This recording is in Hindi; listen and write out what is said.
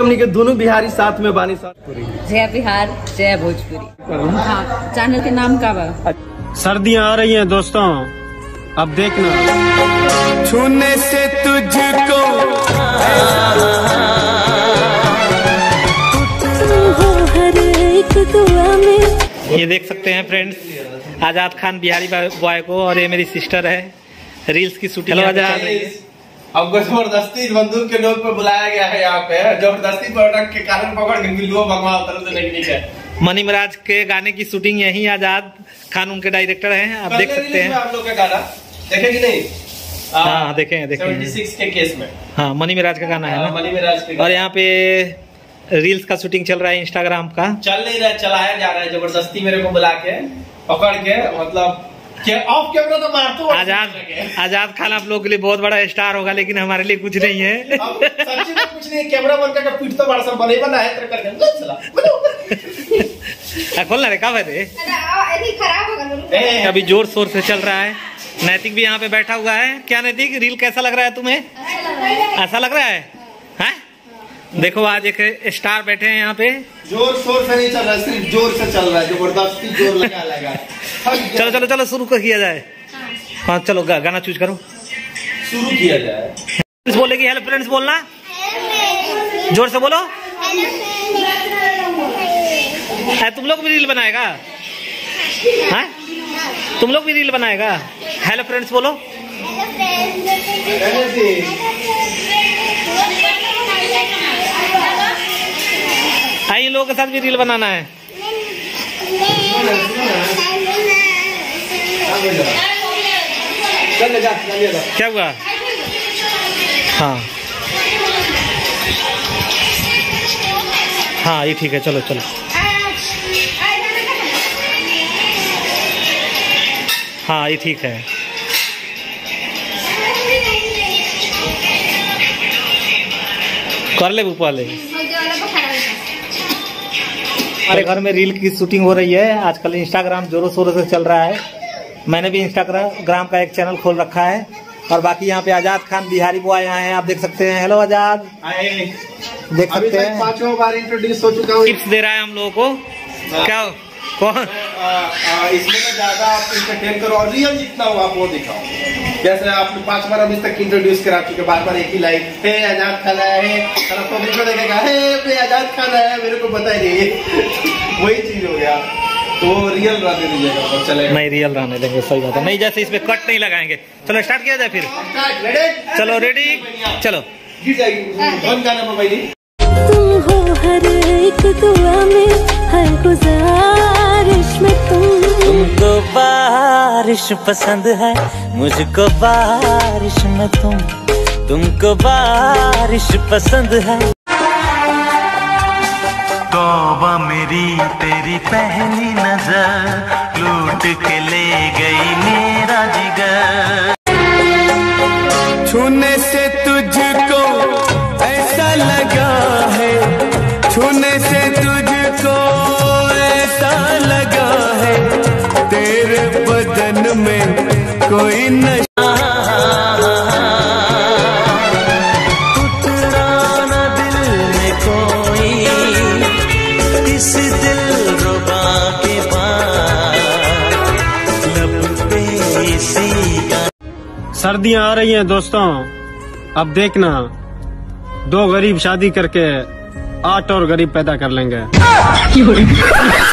हमनी के दोनों बिहारी साथ में बानी साथ जय बिहार जय भोजपुरी। हाँ चैनल के नाम का बा सर्दियाँ आ रही हैं दोस्तों। अब देखना। छूने से तुझको। हो हर एक दुआ में ये देख सकते हैं फ्रेंड्स आज़ाद खान बिहारी बॉय को और ये मेरी सिस्टर है। रील्स की शूटिंग आज़ाद। हमको ज़बरदस्ती बंदूक के नोक पे बुलाया गया है यहाँ पे। ज़बरदस्ती प्रोडक्ट के कारण पकड़ के बिल्लुआ भगवान तरफ़ से नहीं है। मनी महाराज के गाने की शूटिंग यही आज़ाद खान उनके डायरेक्टर हैं। आप देख सकते हैं। आप लोग का गाना। देखे कि नहीं? हाँ देखें देखें। 76 के केस में। हाँ मनी महाराज का गाना है हाँ, ना मनी मिराज के और यहाँ पे रील्स का शूटिंग चल रहा है इंस्टाग्राम का। चल नहीं रहा चलाया जा रहा है ज़बरदस्ती मेरे को बुला के पकड़ के मतलब ऑफ़ कैमरा तो मारतू आज़ाद आज़ाद खान आप लोगों के लिए बहुत बड़ा स्टार होगा लेकिन हमारे लिए कुछ नहीं है। में कुछ नहीं कैमरा बन का पीठ तो बड़ा सा बने बना है तेरे ले चला। आ, खोलना रे का रे? खराब होगा ए, अभी ज़ोर शोर से चल रहा है। नैतिक भी यहाँ पे बैठा हुआ है। क्या नैतिक रील कैसा लग रहा है तुम्हें? ऐसा लग रहा है। हैं? देखो आज एक स्टार बैठे हैं यहाँ पे। ज़ोर शोर से नहीं चल रहा है सिर्फ़ ज़ोर से चल रहा है ज़बरदस्ती ज़ोर लगा लगा। चलो चलो चलो शुरू कर किया जाए। हाँ। चलो गा, गाना चूज़ करो। शुरू किया जाए। फ्रेंड्स बोलेगी हेलो फ्रेंड्स बोलना। ज़ोर से बोलो। है तुम लोग भी रील बनाएगा? हाँ? तुम लोग भी रील बनाएगा? हेलो फ्रेंड्स बोलो। हाँ इन लोगों के साथ भी रील बनाना है। क्या हुआ? हाँ। हाँ ये ठीक है, चलो चलो। हाँ ये ठीक है। कर ले भूपा ले हमारे घर में रील की शूटिंग हो रही है। आजकल इंस्टाग्राम जोरों शोरों से चल रहा है। मैंने भी इंस्टाग्राम का एक चैनल खोल रखा है। और बाकी यहाँ पे आज़ाद खान बिहारी बुआ यहाँ हैं आप देख सकते हैं। हेलो आज़ाद। देख सकते हैं। पाँचों बार इंट्रोड्यूस हो चुका हूँ। टिप्स दे रहा है हम लोगों को। क्या कौन? इसमें ज़्यादा आप इंटरटेन करो। और रियल जितना हो आप वो दिखाओ। जैसे आपने पाँच बार अभी तक इंट्रोड्यूस करा चुके बार बार एक ही लाइन हे आज़ाद खान आया है। और अब पब्लिक को देखेगा हे पे आज़ाद खान आया है, मेरे को पता ही नहीं वही चीज़ हो गया। तो रियल रहने दीजिएगा और चलेगा। नहीं रियल रहने देंगे सही बात है। नहीं जैसे इसमें कट नहीं लगाएँगे। चलो स्टार्ट किया जाए फिर। चलो रेडी चलो। गिर जाएगी। कौन गाना मोबाइल तुम हो हर एक दुआ में हर गुजारिश बारिश पसंद है, मुझको बारिश में तुम, तुमको बारिश पसंद है। तौबा मेरी, तेरी पहली नज़र, लूट के ले गई मेरा जिगर। छूने से तुझको में कोई नशा। न दिल में कोई इस दिल रुबा का सर्दियाँ आ रही हैं दोस्तों। अब देखना दो गरीब शादी करके आठ और गरीब पैदा कर लेंगे।